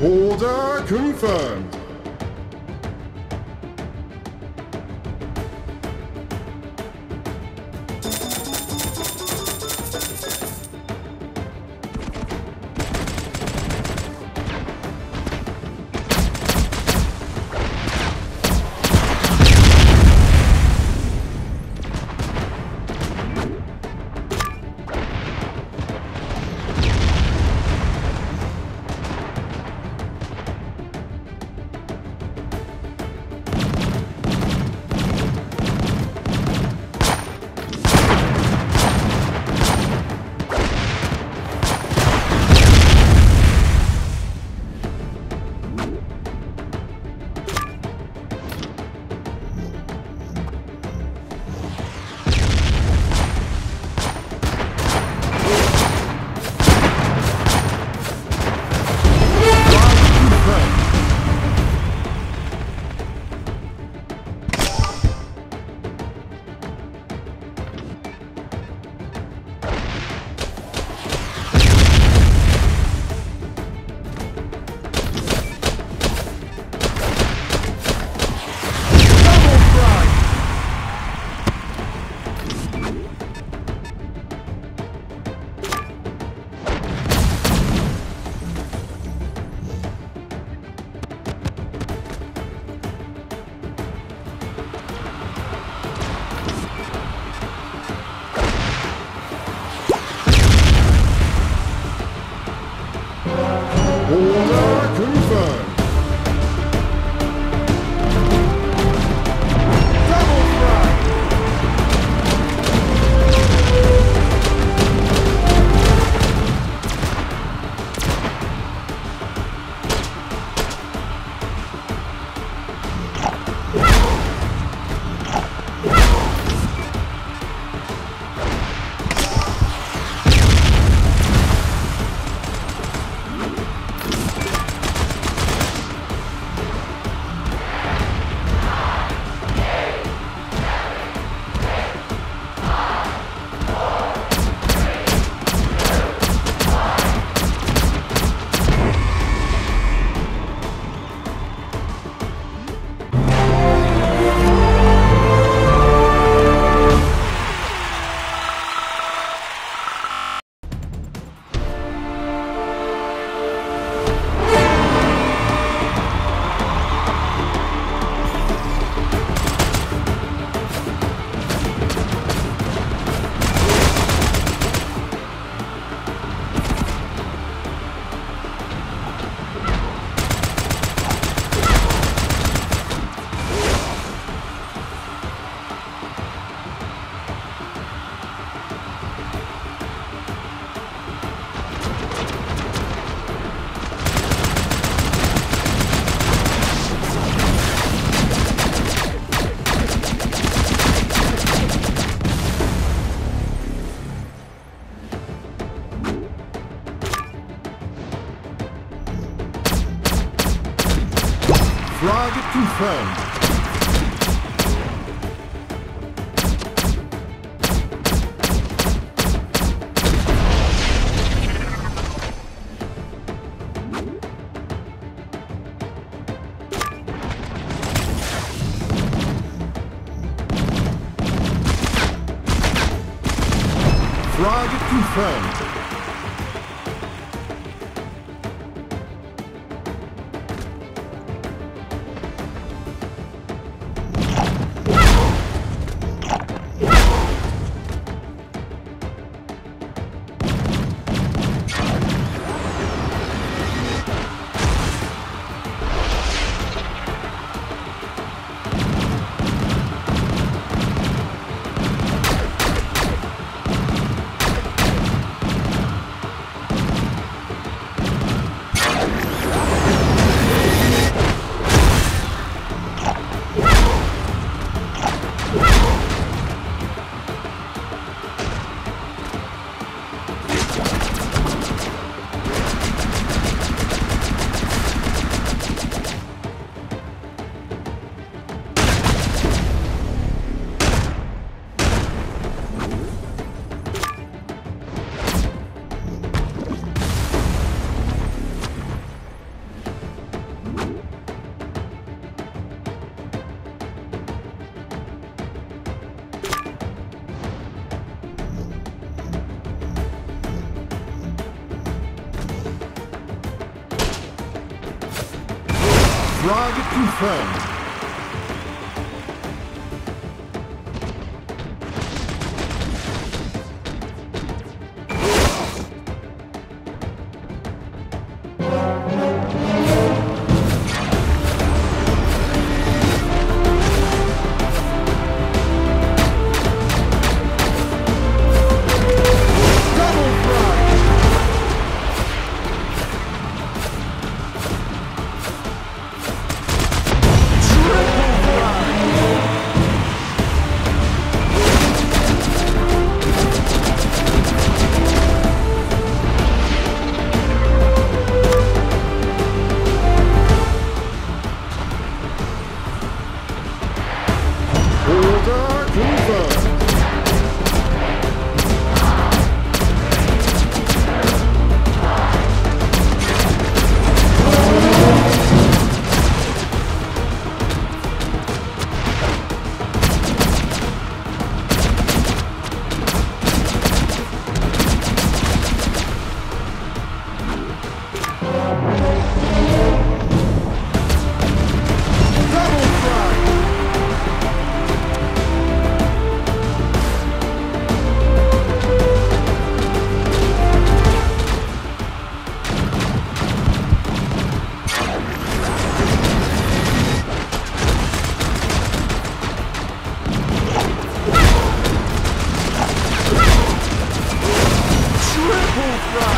Order confirmed. Flag confirmed. Flag confirmed. Frog confirmed. Triple frog.